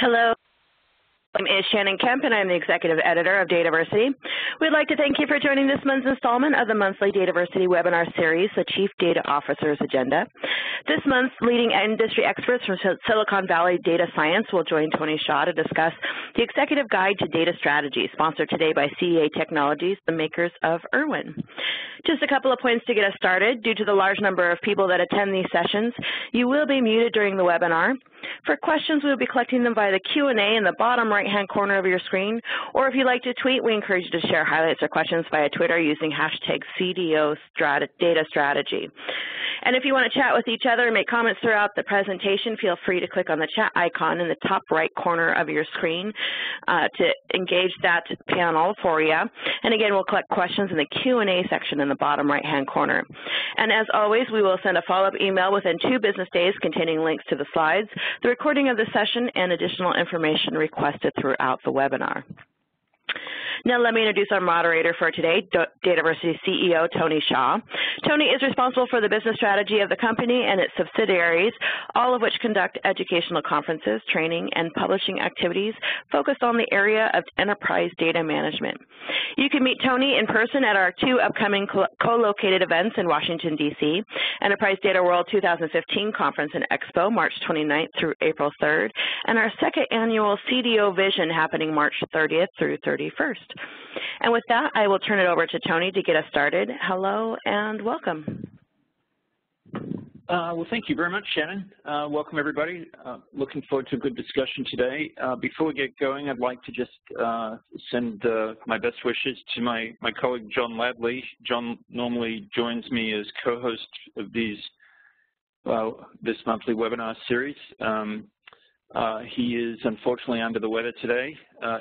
Hello. My name is Shannon Kemp, and I'm the Executive Editor of Dataversity. We'd like to thank you for joining this month's installment of the monthly Dataversity webinar series, the Chief Data Officer's Agenda. This month, leading industry experts from Silicon Valley Data Science will join Tony Shaw to discuss the Executive Guide to Data Strategy, sponsored today by CA Technologies, the makers of ERwin. Just a couple of points to get us started. Due to the large number of people that attend these sessions, you will be muted during the webinar. For questions, we will be collecting them via the Q&A in the bottom right-hand corner of your screen, or if you'd like to tweet, we encourage you to share highlights or questions via Twitter using hashtag CDO Data Strategy. And if you want to chat with each other and make comments throughout the presentation, feel free to click on the chat icon in the top right corner of your screen uh, to engage that panel for you. And again, we'll collect questions in the Q&A section in the bottom right-hand corner. And as always, we will send a follow-up email within two business days containing links to the slides, the recording of the session, and additional information requested throughout the webinar. Now let me introduce our moderator for today, Dataversity CEO Tony Shaw. Tony is responsible for the business strategy of the company and its subsidiaries, all of which conduct educational conferences, training, and publishing activities focused on the area of enterprise data management. You can meet Tony in person at our two upcoming co-located events in Washington, D.C., Enterprise Data World 2015 Conference and Expo, March 29th through April 3rd, and our second annual CDO Vision happening March 30th through 31st. And with that, I will turn it over to Tony to get us started. Hello and welcome. Uh, well, thank you very much, Shannon. Uh, welcome, everybody. Uh, looking forward to a good discussion today. Uh, before we get going, I'd like to just uh, send uh, my best wishes to my, my colleague, John Ladley. John normally joins me as co-host of these well, this monthly webinar series. Um, he is unfortunately under the weather today.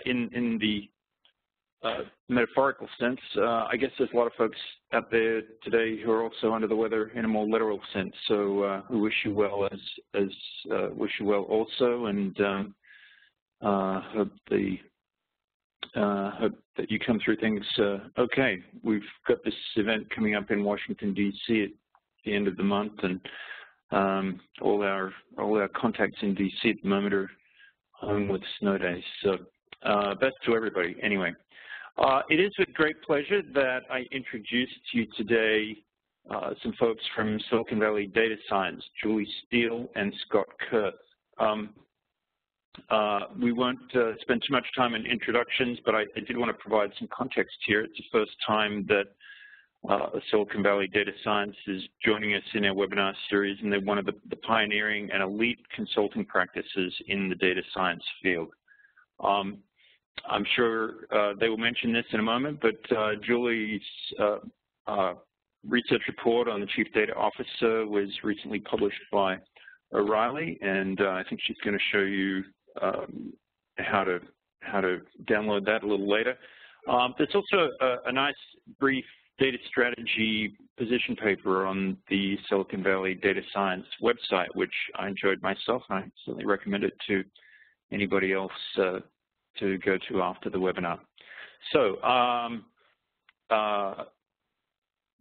in, in the metaphorical sense. Uh, I guess there's a lot of folks out there today who are also under the weather in a more literal sense. So uh, we wish you well as as uh, wish you well also, and um, uh, hope the uh, hope that you come through things okay. We've got this event coming up in Washington D.C. at the end of the month, and um, all our all our contacts in D.C. at the moment are home with snow days. So best to everybody. Anyway. Uh, it is with great pleasure that I introduce to you today uh, some folks from Silicon Valley Data Science, Julie Steele and Scott Kurth. Um, uh, we won't uh, spend too much time in introductions, but I, I, did want to provide some context here. It's the first time that uh, Silicon Valley Data Science is joining us in our webinar series, and they're one of the, the pioneering and elite consulting practices in the data science field. Um, I'm sure uh, they will mention this in a moment, but uh, Julie's uh, uh, research report on the Chief Data Officer was recently published by O'Reilly, and uh, I think she's going to show you um, how to how to download that a little later. Um, there's also a, a, nice brief data strategy position paper on the Silicon Valley Data Science website, which I enjoyed myself. and I certainly recommend it to anybody else uh, to go to after the webinar. So um, uh,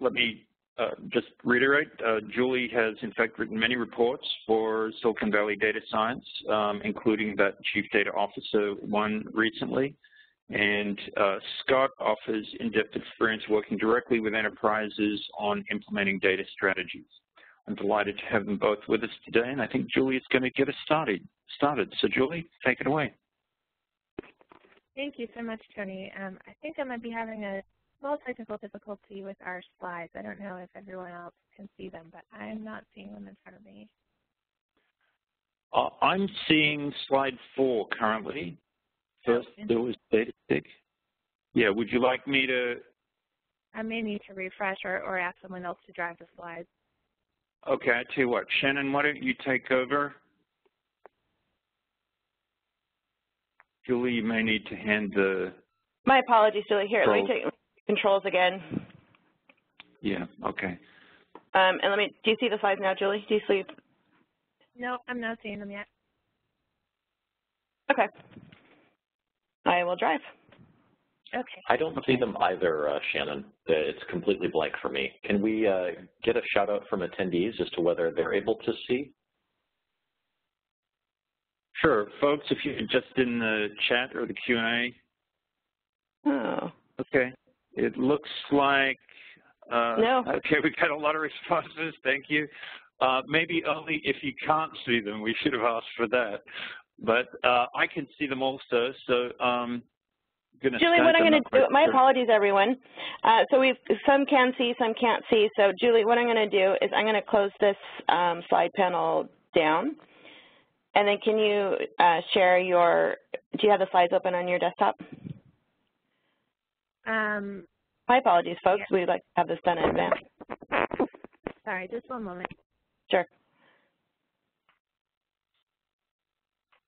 let me uh, just reiterate, uh, Julie has in fact written many reports for Silicon Valley Data Science, um, including that Chief Data Officer one recently. And uh, Scott offers in-depth experience working directly with enterprises on implementing data strategies. I'm delighted to have them both with us today, and I think Julie is going to get us started. started. So Julie, take it away. Thank you so much, Tony. Um, I think I might be having a small technical difficulty with our slides. I don't know if everyone else can see them, but I'm not seeing them in front of me. Uh, I'm seeing slide four currently. First, there was data stick. Yeah, would you like me to? I may need to refresh or, or ask someone else to drive the slides. Okay, I tell you what, Shannon, why don't you take over? Julie, you may need to hand the. My apologies, Julie. Here, let me take controls again. Yeah, okay. Um, and let me, do you see the slides now, Julie? Do you see? No, I'm not seeing them yet. Okay. I will drive. Okay. I don't see them either, uh, Shannon. It's completely blank for me. Can we uh, get a shout out from attendees as to whether they're able to see? Sure. Folks, if you're just in the chat or the Q&A. Oh. Okay. It looks like, uh, no. Okay, we've got a lot of responses. Thank you. Uh, maybe only if you can't see them. We should have asked for that. But uh, I can see them also. So um, Julie, what I'm going to do, my apologies, everyone. Uh, so we some can see, some can't see. So Julie, what I'm going to do is I'm going to close this um, slide panel down. And then can you uh, share your, do you have the slides open on your desktop? Um, my apologies, folks. Yeah. We'd like to have this done in advance. Sorry, just one moment. Sure.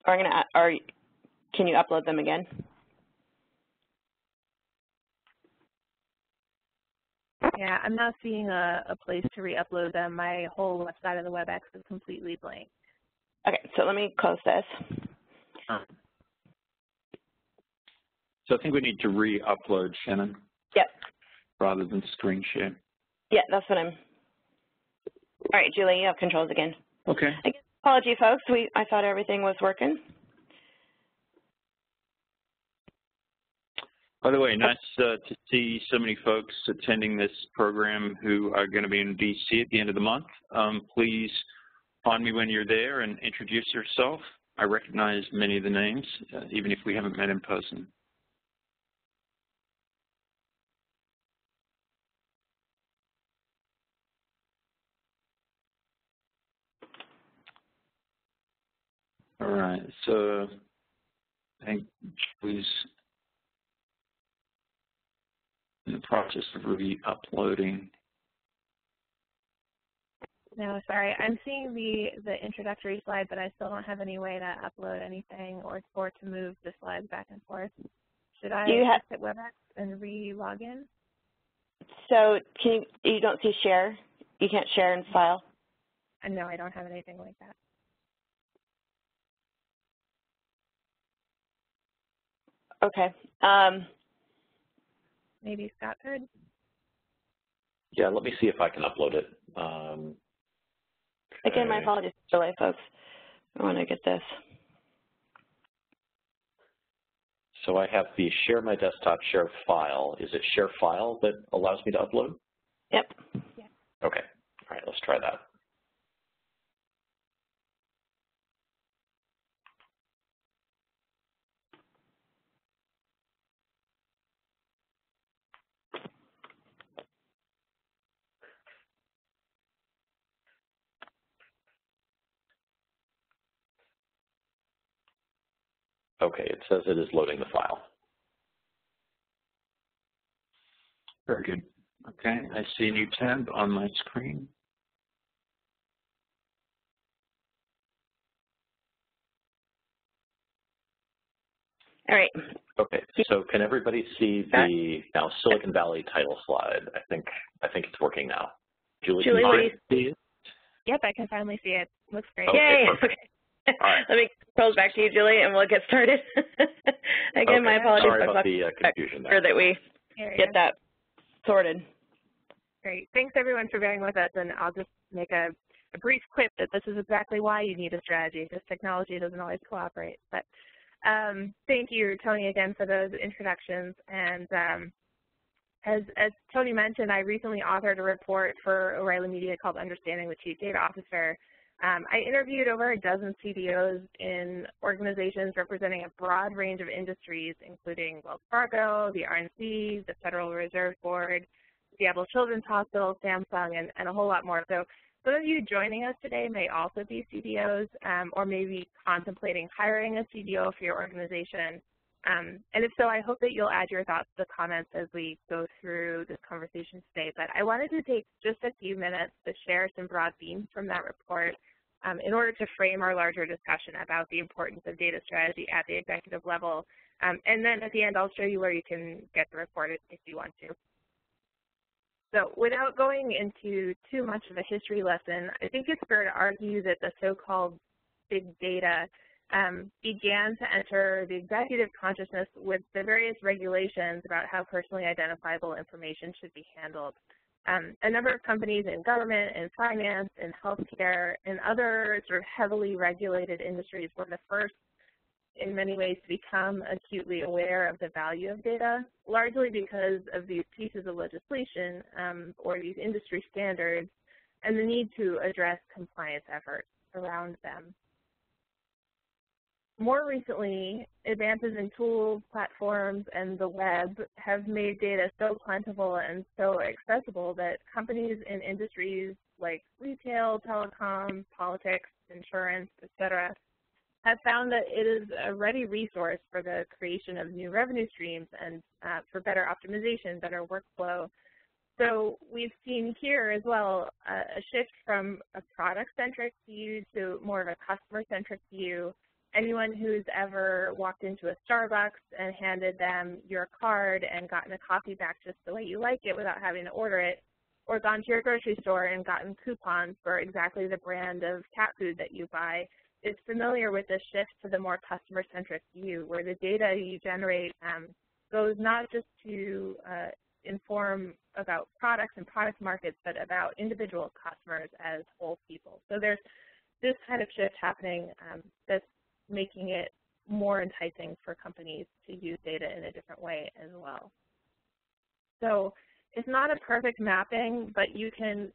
Or, I'm gonna, or can you upload them again? Yeah, I'm not seeing a, a place to re-upload them. My whole left side of the WebEx is completely blank. Okay, so let me close this. So I think we need to re-upload, Shannon. Yep. Rather than screen share. Yeah, that's what I'm. All right, Julie, you have controls again. Okay. Again, apology, folks. We I thought everything was working. By the way, nice uh, to see so many folks attending this program who are going to be in DC at the end of the month. Um, please find me when you're there and introduce yourself. I recognize many of the names, uh, even if we haven't met in person. All right, so I think please in the process of re-uploading. No, sorry. I'm seeing the, the introductory slide, but I still don't have any way to upload anything or, or to move the slides back and forth. Should I you have, exit WebEx and re-log in? So can you, you don't see share? You can't share and file? Uh, no, I don't have anything like that. Okay. Um, maybe Scott could? Yeah, let me see if I can upload it. Um, Again, my apologies for delay, folks. I want to get this. So I have the share my desktop share file. Is it share file that allows me to upload? Yep. Okay. All right, let's try that. Okay, it says it is loading the file. Very good. Okay, I see a new tab on my screen. All right. Okay, so can everybody see the now Silicon Valley title slide? I think I think it's working now. Julie, Julie, can you see it? Yep, I can finally see it. Looks great. Okay, Yay! Perfect. All right. Let me close back to you, Julie, and we'll get started. Again, okay. my apologies. Sorry about the uh, confusion there. Sure that we get that sorted. Great. Thanks, everyone, for bearing with us. And I'll just make a, a brief quip that this is exactly why you need a strategy, because technology doesn't always cooperate. But um, thank you, Tony, again, for those introductions. And um, as, as Tony mentioned, I recently authored a report for O'Reilly Media called Understanding the Chief Data Officer. Um, I interviewed over a dozen CDOs in organizations representing a broad range of industries, including Wells Fargo, the RNC, the Federal Reserve Board, Seattle Children's Hospital, Samsung, and, and, a whole lot more. So some of you joining us today may also be CDOs um, or maybe contemplating hiring a CDO for your organization. Um, and if so, I hope that you'll add your thoughts to the comments as we go through this conversation today. But I wanted to take just a few minutes to share some broad themes from that report um, in order to frame our larger discussion about the importance of data strategy at the executive level. Um, and then at the end, I'll show you where you can get the report if you want to. So without going into too much of a history lesson, I think it's fair to argue that the so-called big data um, began to enter the executive consciousness with the various regulations about how personally identifiable information should be handled. Um, a number of companies in government in finance in healthcare and other sort of heavily regulated industries were the first in many ways to become acutely aware of the value of data, largely because of these pieces of legislation um, or these industry standards and the need to address compliance efforts around them. More recently, advances in tools, platforms, and the web have made data so plentiful and so accessible that companies in industries like retail, telecom, politics, insurance, et cetera, have found that it is a ready resource for the creation of new revenue streams and uh, for better optimization, better workflow. So we've seen here as well uh, a shift from a product-centric view to more of a customer-centric view. Anyone who's ever walked into a Starbucks and handed them your card and gotten a coffee back just the way you like it without having to order it, or gone to your grocery store and gotten coupons for exactly the brand of cat food that you buy, is familiar with the shift to the more customer-centric view, where the data you generate um, goes not just to uh, inform about products and product markets, but about individual customers as whole people. So there's this kind of shift happening um, that's making it more enticing for companies to use data in a different way as well. So it's not a perfect mapping, but you can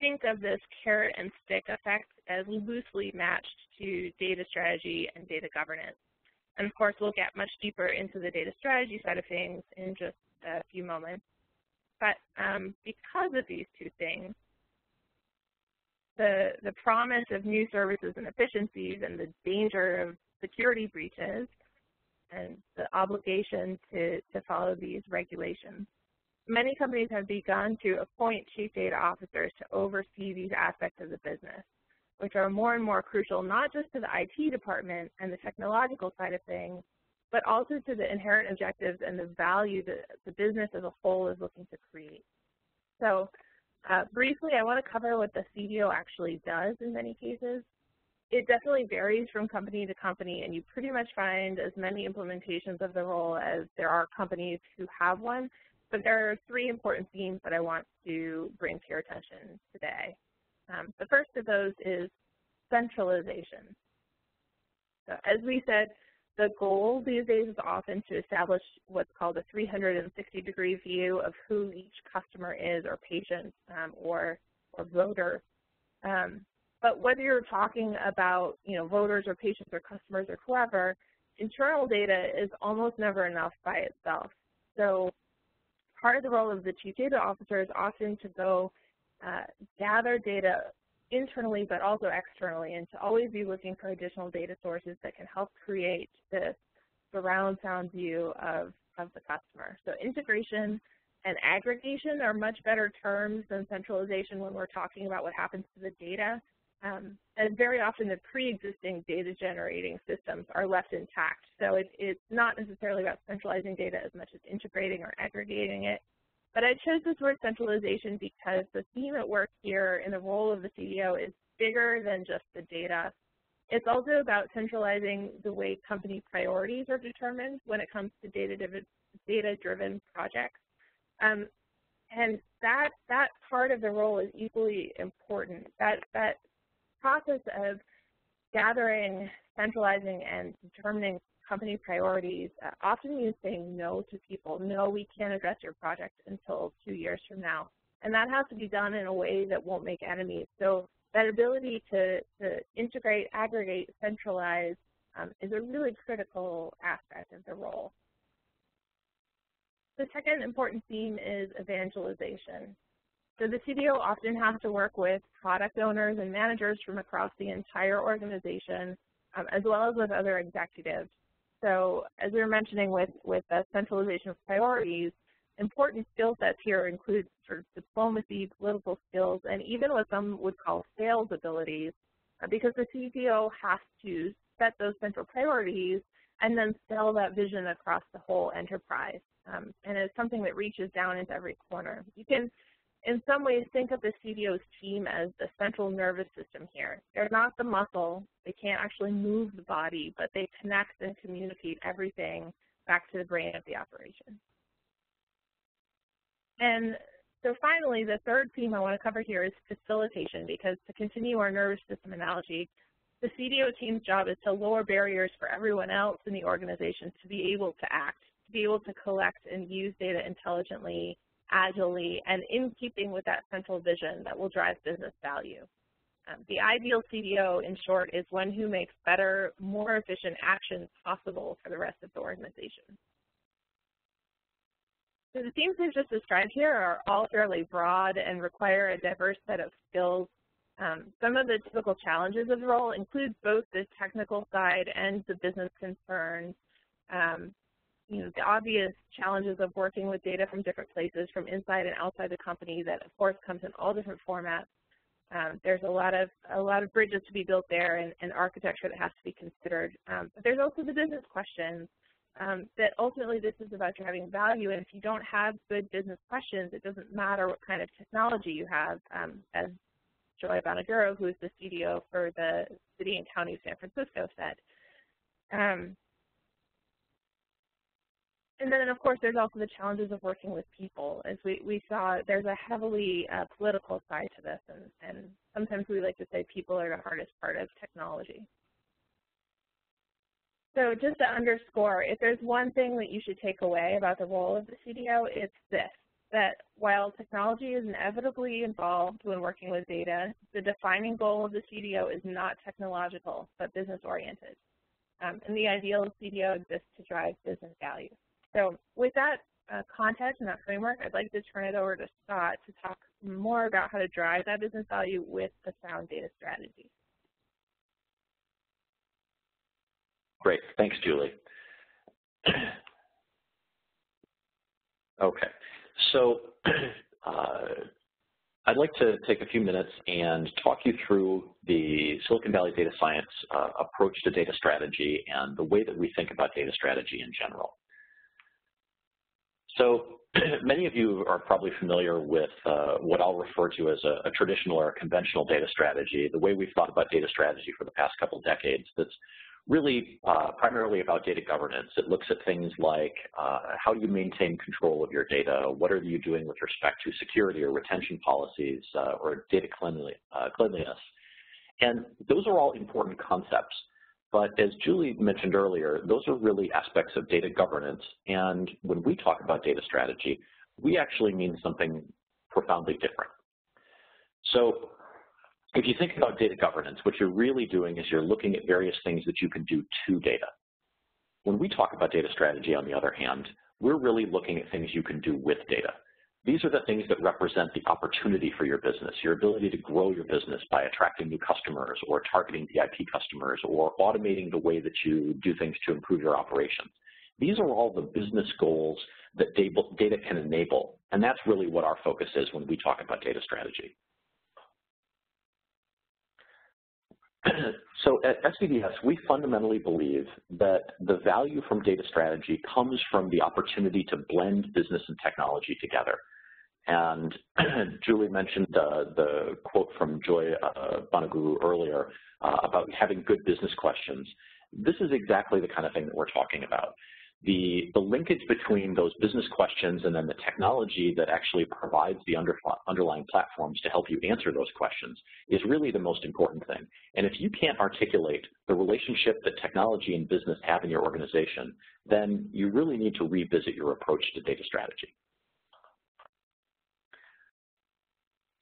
think of this carrot and stick effect as loosely matched to data strategy and data governance. And of course, we'll get much deeper into the data strategy side of things in just a few moments. But um, because of these two things, the, the promise of new services and efficiencies and the danger of security breaches and the obligation to, to follow these regulations many companies have begun to appoint chief data officers to oversee these aspects of the business, which are more and more crucial not just to the IT department and the technological side of things, but also to the inherent objectives and the value that the business as a whole is looking to create. So uh, briefly, I want to cover what the CDO actually does in many cases. It definitely varies from company to company, and you pretty much find as many implementations of the role as there are companies who have one, but there are three important themes that I want to bring to your attention today. Um, the first of those is centralization. So as we said, the goal these days is often to establish what's called a 360 degree view of who each customer is or patient um, or, or voter. Um, but whether you're talking about you know voters or patients or customers or whoever, internal data is almost never enough by itself. So part of the role of the chief data officer is often to go uh, gather data internally but also externally and to always be looking for additional data sources that can help create this surround sound view of, of the customer. So integration and aggregation are much better terms than centralization when we're talking about what happens to the data. Um, and very often the pre-existing data generating systems are left intact. So it, it's not necessarily about centralizing data as much as integrating or aggregating it. But I chose this word centralization because the theme at work here in the role of the CDO is bigger than just the data. It's also about centralizing the way company priorities are determined when it comes to data-driven data projects. Um, and that that part of the role is equally important. That that process of gathering, centralizing, and determining company priorities uh, often means saying no to people. No, we can't address your project until two years from now. And that has to be done in a way that won't make enemies. So that ability to, to integrate, aggregate, centralize um, is a really critical aspect of the role. The second important theme is evangelization. So the CDO often has to work with product owners and managers from across the entire organization, um, as well as with other executives. So as we were mentioning with, with centralization of priorities, important skill sets here include sort of diplomacy, political skills, and even what some would call sales abilities, uh, because the CDO has to set those central priorities and then sell that vision across the whole enterprise. Um, and it's something that reaches down into every corner. You can in some ways, think of the CDO's team as the central nervous system here. They're not the muscle. They can't actually move the body, but they connect and communicate everything back to the brain of the operation. And So finally, the third theme I want to cover here is facilitation, because to continue our nervous system analogy, the CDO team's job is to lower barriers for everyone else in the organization to be able to act, to be able to collect and use data intelligently, agilely, and in keeping with that central vision that will drive business value. Um, the ideal CDO, in short, is one who makes better, more efficient actions possible for the rest of the organization. So the themes we've just described here are all fairly broad and require a diverse set of skills. Um, some of the typical challenges of the role include both the technical side and the business concerns. Um, you know, the obvious challenges of working with data from different places, from inside and outside the company that of course comes in all different formats. Um, there's a lot of a lot of bridges to be built there and, and architecture that has to be considered. Um, but there's also the business questions um, that ultimately this is about driving value. And if you don't have good business questions, it doesn't matter what kind of technology you have. Um, as Joy Bonaguro, who is the CDO for the City and County of San Francisco, said. And then, of course, there's also the challenges of working with people. As we, we saw, there's a heavily uh, political side to this, and, and sometimes we like to say people are the hardest part of technology. So just to underscore, if there's one thing that you should take away about the role of the CDO, it's this, that while technology is inevitably involved when working with data, the defining goal of the CDO is not technological, but business-oriented. Um, and the ideal CDO exists to drive business value. So with that uh, context and that framework, I'd like to turn it over to Scott to talk more about how to drive that business value with a sound data strategy. Great, thanks, Julie. okay, so uh, I'd like to take a few minutes and talk you through the Silicon Valley data science uh, approach to data strategy and the way that we think about data strategy in general. So many of you are probably familiar with uh, what I'll refer to as a, a, traditional or a conventional data strategy, the way we've thought about data strategy for the past couple of decades that's really uh, primarily about data governance. It looks at things like uh, how do you maintain control of your data, what are you doing with respect to security or retention policies uh, or data uh, cleanliness. And those are all important concepts. But as Julie mentioned earlier, those are really aspects of data governance. And when we talk about data strategy, we actually mean something profoundly different. So if you think about data governance, what you're really doing is you're looking at various things that you can do to data. When we talk about data strategy, on the other hand, we're really looking at things you can do with data. These are the things that represent the opportunity for your business, your ability to grow your business by attracting new customers or targeting VIP customers or automating the way that you do things to improve your operations. These are all the business goals that data can enable, and that's really what our focus is when we talk about data strategy. So at SVDS, we fundamentally believe that the value from data strategy comes from the opportunity to blend business and technology together. And Julie mentioned uh, the quote from Joy uh, earlier uh, about having good business questions. This is exactly the kind of thing that we're talking about the, the linkage between those business questions and then the technology that actually provides the under, underlying platforms to help you answer those questions is really the most important thing. And if you can't articulate the relationship that technology and business have in your organization, then you really need to revisit your approach to data strategy.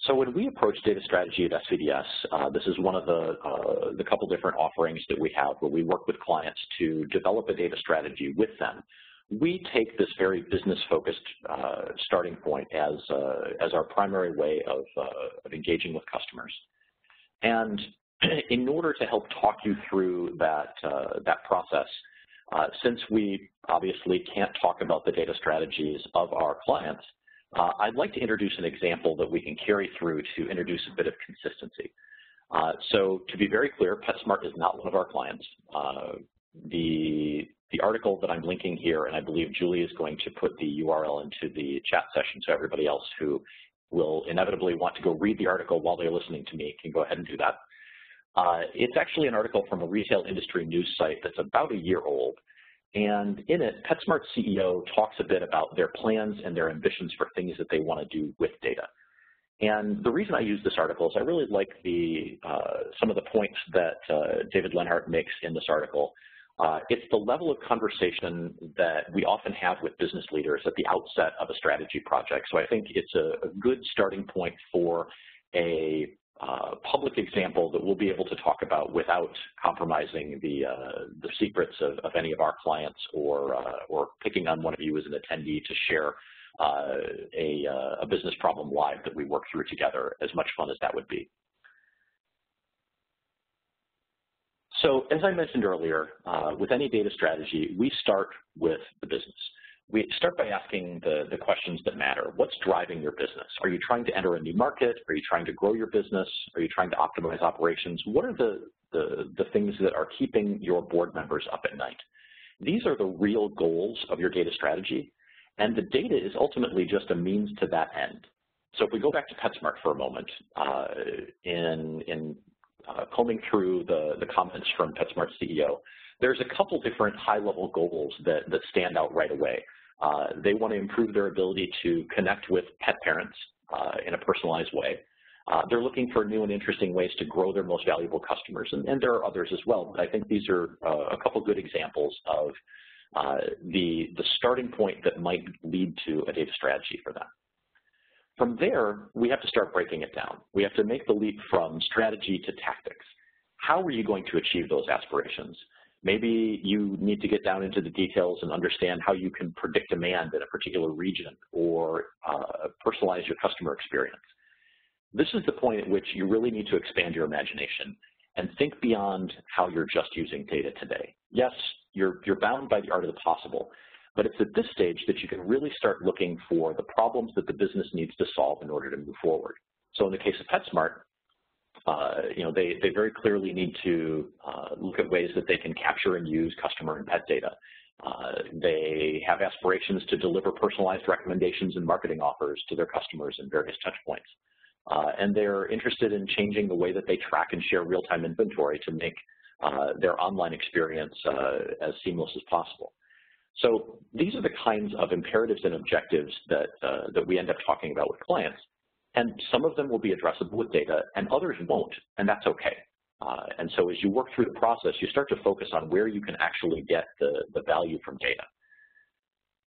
So when we approach data strategy at SVDS, uh, this is one of the, uh, the couple different offerings that we have where we work with clients to develop a data strategy with them. We take this very business-focused uh, starting point as, uh, as our primary way of, uh, of engaging with customers. And in order to help talk you through that, uh, that process, since we obviously can't talk about the data strategies of our clients, uh, I'd like to introduce an example that we can carry through to introduce a bit of consistency. Uh, so to be very clear, PetSmart is not one of our clients. Uh, the, the article that I'm linking here, and I believe Julie is going to put the URL into the chat session so everybody else who will inevitably want to go read the article while they're listening to me can go ahead and do that. Uh, it's actually an article from a retail industry news site that's about a year old, And in it, PetSmart CEO talks a bit about their plans and their ambitions for things that they want to do with data. And the reason I use this article is I really like the uh, some of the points that uh, David Lenhardt makes in this article. Uh, it's the level of conversation that we often have with business leaders at the outset of a strategy project. So I think it's a, a good starting point for a uh, public example that we'll be able to talk about without compromising the uh, the secrets of, of, any of our clients or uh, or picking on one of you as an attendee to share uh, a, uh, a, business problem live that we work through together, as much fun as that would be. So as I mentioned earlier, with any data strategy, we start with the business. We start by asking the, the questions that matter. What's driving your business? Are you trying to enter a new market? Are you trying to grow your business? Are you trying to optimize operations? What are the, the, the things that are keeping your board members up at night? These are the real goals of your data strategy, and the data is ultimately just a means to that end. So if we go back to PetSmart for a moment, uh, in, in uh, combing through the, the comments from PetSmart's CEO, there's a couple different high-level goals that, that stand out right away. Uh, they want to improve their ability to connect with pet parents uh, in a personalized way. Uh, they're looking for new and interesting ways to grow their most valuable customers, and, and there are others as well, but I think these are a couple good examples of the, the starting point that might lead to a data strategy for them. From there, we have to start breaking it down. We have to make the leap from strategy to tactics. How are you going to achieve those aspirations? Maybe you need to get down into the details and understand how you can predict demand in a particular region or uh, personalize your customer experience. This is the point at which you really need to expand your imagination and think beyond how you're just using data today. Yes, you're, you're bound by the art of the possible, but it's at this stage that you can really start looking for the problems that the business needs to solve in order to move forward. So in the case of PetSmart, you know, they, they very clearly need to uh, look at ways that they can capture and use customer and pet data. Uh, they have aspirations to deliver personalized recommendations and marketing offers to their customers in various touchpoints. Uh, and they're interested in changing the way that they track and share real-time inventory to make uh, their online experience uh, as seamless as possible. So these are the kinds of imperatives and objectives that, uh, that we end up talking about with clients. And some of them will be addressable with data and others won't, and that's okay. Uh, and so as you work through the process, you start to focus on where you can actually get the, the value from data.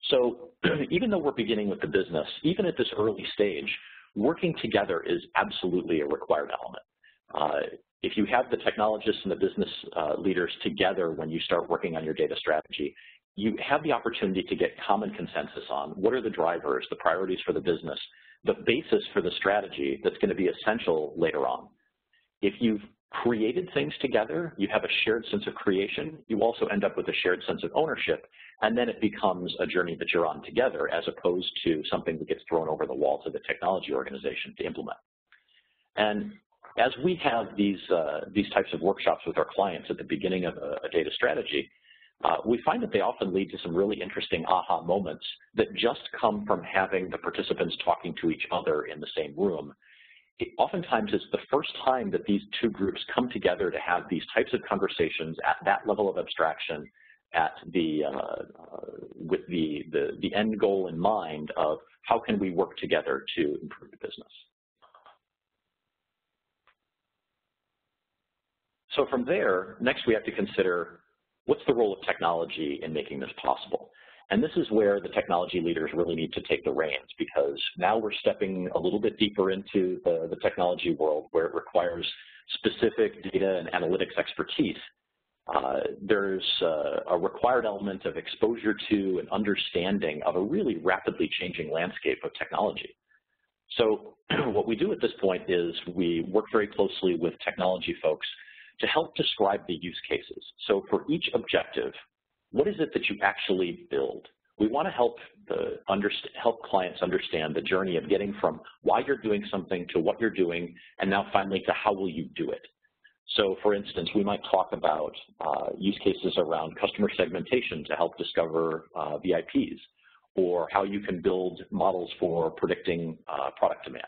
So even though we're beginning with the business, even at this early stage, working together is absolutely a required element. Uh, if you have the technologists and the business uh, leaders together when you start working on your data strategy, you have the opportunity to get common consensus on what are the drivers, the priorities for the business, the basis for the strategy that's going to be essential later on. If you've created things together, you have a shared sense of creation, you also end up with a shared sense of ownership, and then it becomes a journey that you're on together as opposed to something that gets thrown over the wall to the technology organization to implement. And as we have these, uh, these types of workshops with our clients at the beginning of a, a data strategy, uh, we find that they often lead to some really interesting aha moments that just come from having the participants talking to each other in the same room. It oftentimes it's the first time that these two groups come together to have these types of conversations at that level of abstraction at the, uh, uh, with the, the, the end goal in mind of how can we work together to improve the business. So from there, next we have to consider what's the role of technology in making this possible? And this is where the technology leaders really need to take the reins because now we're stepping a little bit deeper into the, the technology world where it requires specific data and analytics expertise. Uh, there's uh, a required element of exposure to and understanding of a really rapidly changing landscape of technology. So what we do at this point is we work very closely with technology folks to help describe the use cases. So for each objective, what is it that you actually build? We want to help the help clients understand the journey of getting from why you're doing something to what you're doing, and now finally to how will you do it. So for instance, we might talk about uh, use cases around customer segmentation to help discover uh, VIPs, or how you can build models for predicting uh, product demand.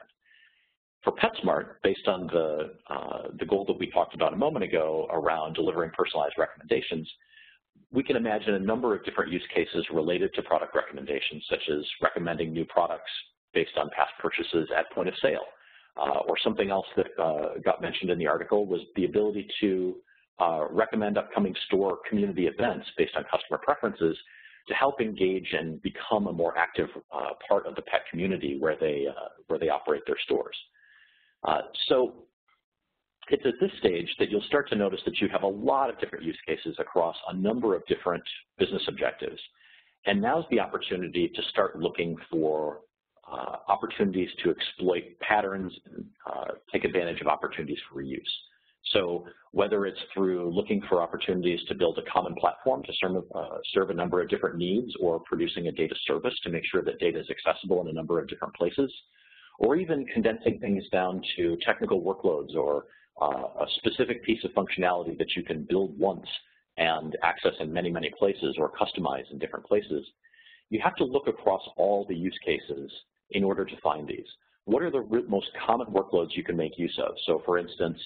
For PetSmart, based on the, uh, the goal that we talked about a moment ago around delivering personalized recommendations, we can imagine a number of different use cases related to product recommendations, such as recommending new products based on past purchases at point of sale. Uh, or something else that uh, got mentioned in the article was the ability to uh, recommend upcoming store community events based on customer preferences to help engage and become a more active uh, part of the pet community where they, uh, where they operate their stores. Uh, so it's at this stage that you'll start to notice that you have a lot of different use cases across a number of different business objectives. And now's the opportunity to start looking for uh, opportunities to exploit patterns and uh, take advantage of opportunities for reuse. So whether it's through looking for opportunities to build a common platform to serve, uh, serve a number of different needs or producing a data service to make sure that data is accessible in a number of different places, or even condensing things down to technical workloads or uh, a specific piece of functionality that you can build once and access in many, many places or customize in different places, you have to look across all the use cases in order to find these. What are the most common workloads you can make use of? So for instance,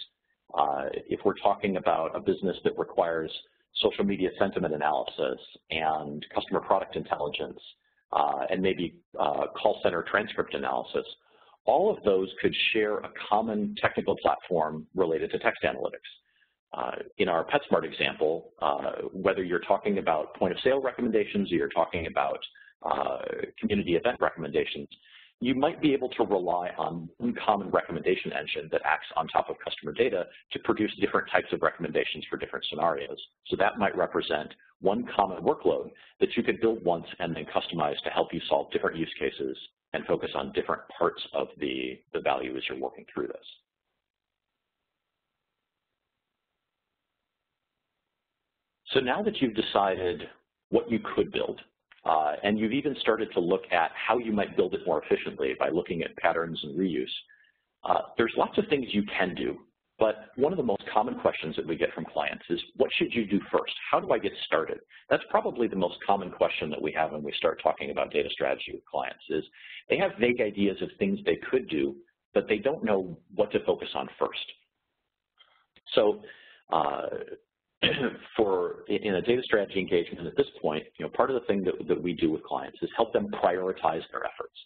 uh, if we're talking about a business that requires social media sentiment analysis and customer product intelligence uh, and maybe uh, call center transcript analysis, all of those could share a common technical platform related to text analytics. Uh, in our PetSmart example, uh, whether you're talking about point of sale recommendations or you're talking about uh, community event recommendations, you might be able to rely on one common recommendation engine that acts on top of customer data to produce different types of recommendations for different scenarios. So that might represent one common workload that you could build once and then customize to help you solve different use cases and focus on different parts of the, the value as you're working through this. So now that you've decided what you could build, uh, and you've even started to look at how you might build it more efficiently by looking at patterns and reuse, uh, there's lots of things you can do but one of the most common questions that we get from clients is, what should you do first? How do I get started? That's probably the most common question that we have when we start talking about data strategy with clients is they have vague ideas of things they could do, but they don't know what to focus on first. So uh, for in a data strategy engagement at this point, you know, part of the thing that, that we do with clients is help them prioritize their efforts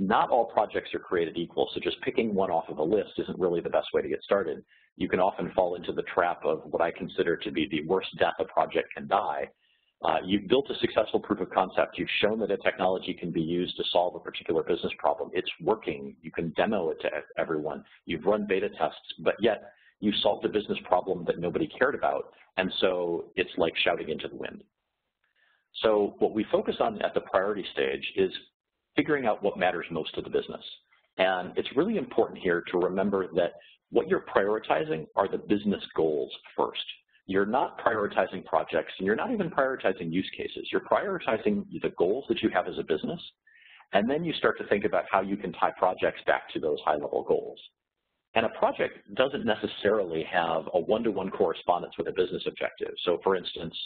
not all projects are created equal, so just picking one off of a list isn't really the best way to get started. You can often fall into the trap of what I consider to be the worst death a project can die. Uh, you've built a successful proof of concept. You've shown that a technology can be used to solve a particular business problem. It's working. You can demo it to everyone. You've run beta tests, but yet you solved a business problem that nobody cared about, and so it's like shouting into the wind. So what we focus on at the priority stage is figuring out what matters most to the business. And it's really important here to remember that what you're prioritizing are the business goals first. You're not prioritizing projects, and you're not even prioritizing use cases. You're prioritizing the goals that you have as a business, and then you start to think about how you can tie projects back to those high-level goals. And a project doesn't necessarily have a one-to-one -one correspondence with a business objective. So for instance,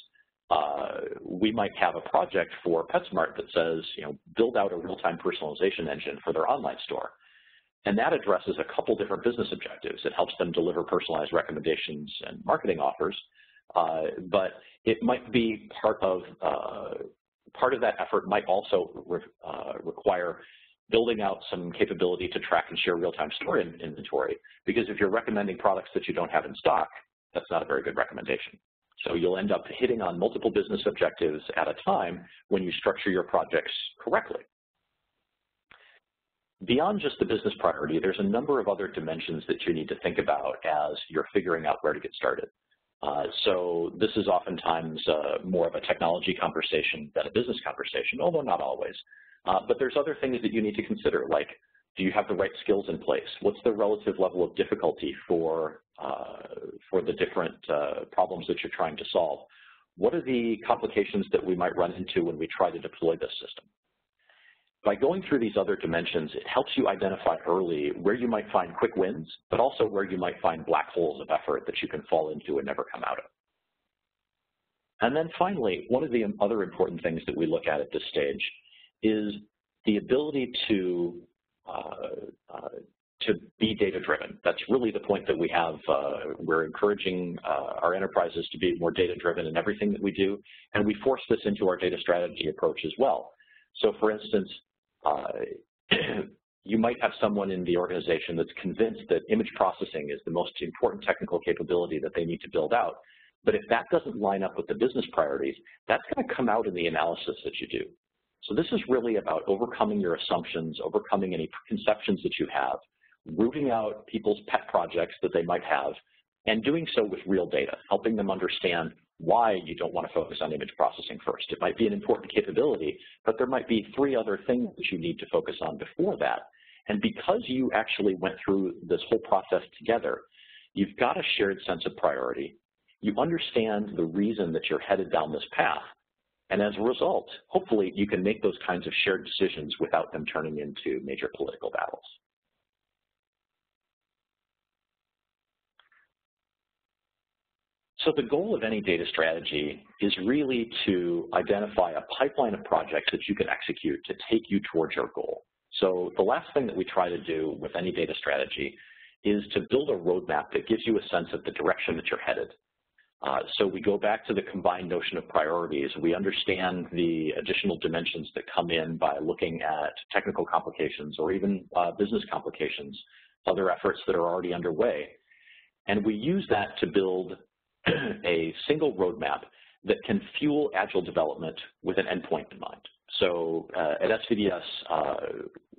uh, we might have a project for PetSmart that says, you know, build out a real-time personalization engine for their online store. And that addresses a couple different business objectives. It helps them deliver personalized recommendations and marketing offers, uh, but it might be part of uh, part of that effort might also re uh, require building out some capability to track and share real-time store in inventory. Because if you're recommending products that you don't have in stock, that's not a very good recommendation. So you'll end up hitting on multiple business objectives at a time when you structure your projects correctly. Beyond just the business priority, there's a number of other dimensions that you need to think about as you're figuring out where to get started. Uh, so this is oftentimes uh, more of a technology conversation than a business conversation, although not always. Uh, but there's other things that you need to consider, like do you have the right skills in place? What's the relative level of difficulty for for the different uh, problems that you're trying to solve. What are the complications that we might run into when we try to deploy this system? By going through these other dimensions, it helps you identify early where you might find quick wins, but also where you might find black holes of effort that you can fall into and never come out of. And then finally, one of the other important things that we look at at this stage is the ability to uh, uh, to be data-driven. That's really the point that we have. Uh, we're encouraging uh, our enterprises to be more data-driven in everything that we do, and we force this into our data strategy approach as well. So for instance, uh, you might have someone in the organization that's convinced that image processing is the most important technical capability that they need to build out. But if that doesn't line up with the business priorities, that's going to come out in the analysis that you do. So this is really about overcoming your assumptions, overcoming any preconceptions that you have, rooting out people's pet projects that they might have, and doing so with real data, helping them understand why you don't want to focus on image processing first. It might be an important capability, but there might be three other things that you need to focus on before that. And because you actually went through this whole process together, you've got a shared sense of priority. You understand the reason that you're headed down this path. And as a result, hopefully you can make those kinds of shared decisions without them turning into major political battles. So the goal of any data strategy is really to identify a pipeline of projects that you can execute to take you towards your goal. So the last thing that we try to do with any data strategy is to build a roadmap that gives you a sense of the direction that you're headed. Uh, so we go back to the combined notion of priorities. We understand the additional dimensions that come in by looking at technical complications or even uh, business complications, other efforts that are already underway. And we use that to build a single roadmap that can fuel agile development with an endpoint in mind. So uh, at SVDS, uh,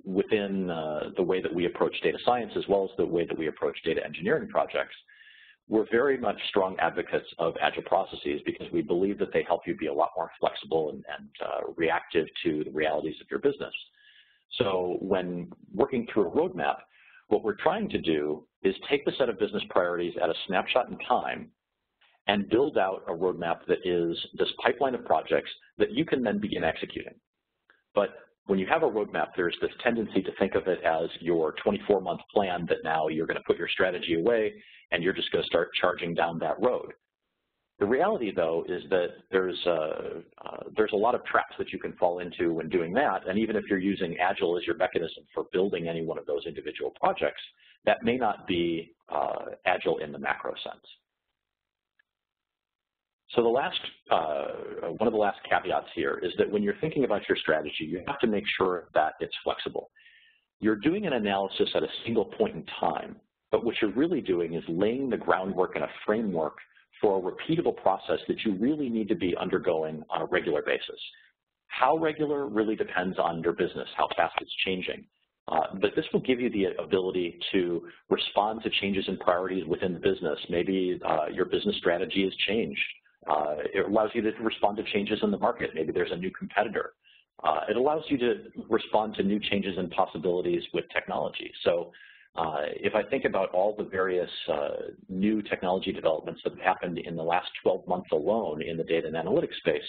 within uh, the way that we approach data science as well as the way that we approach data engineering projects, we're very much strong advocates of agile processes because we believe that they help you be a lot more flexible and, and uh, reactive to the realities of your business. So when working through a roadmap, what we're trying to do is take the set of business priorities at a snapshot in time and build out a roadmap that is this pipeline of projects that you can then begin executing. But when you have a roadmap, there's this tendency to think of it as your 24-month plan that now you're going to put your strategy away and you're just going to start charging down that road. The reality, though, is that there's a, uh, there's a lot of traps that you can fall into when doing that, and even if you're using Agile as your mechanism for building any one of those individual projects, that may not be uh, Agile in the macro sense. So the last, uh, one of the last caveats here is that when you're thinking about your strategy, you have to make sure that it's flexible. You're doing an analysis at a single point in time, but what you're really doing is laying the groundwork and a framework for a repeatable process that you really need to be undergoing on a regular basis. How regular really depends on your business, how fast it's changing. Uh, but this will give you the ability to respond to changes in priorities within the business. Maybe uh, your business strategy has changed. Uh, it allows you to respond to changes in the market. Maybe there's a new competitor. Uh, it allows you to respond to new changes and possibilities with technology. So uh, if I think about all the various uh, new technology developments that have happened in the last 12 months alone in the data and analytics space,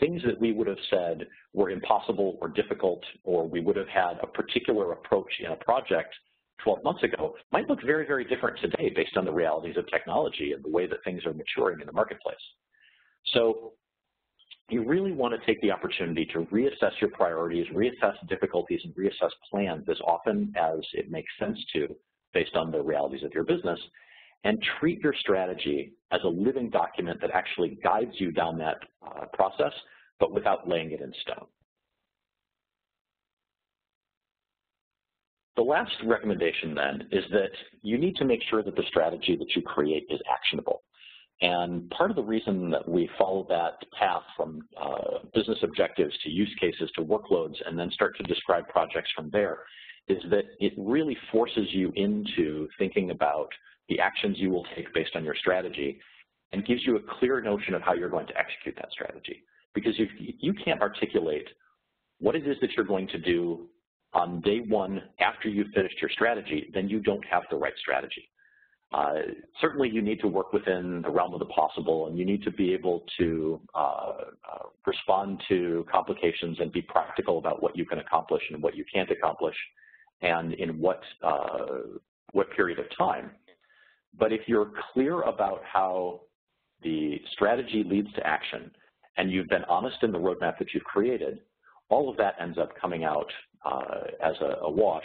things that we would have said were impossible or difficult or we would have had a particular approach in a project 12 months ago might look very, very different today based on the realities of technology and the way that things are maturing in the marketplace. So you really want to take the opportunity to reassess your priorities, reassess difficulties, and reassess plans as often as it makes sense to based on the realities of your business, and treat your strategy as a living document that actually guides you down that uh, process, but without laying it in stone. The last recommendation then is that you need to make sure that the strategy that you create is actionable. And part of the reason that we follow that path from uh, business objectives to use cases to workloads and then start to describe projects from there is that it really forces you into thinking about the actions you will take based on your strategy and gives you a clear notion of how you're going to execute that strategy. Because if you can't articulate what it is that you're going to do on day one after you've finished your strategy, then you don't have the right strategy. Uh, certainly you need to work within the realm of the possible and you need to be able to uh, uh, respond to complications and be practical about what you can accomplish and what you can't accomplish and in what, uh, what period of time. But if you're clear about how the strategy leads to action and you've been honest in the roadmap that you've created, all of that ends up coming out uh, as a, a wash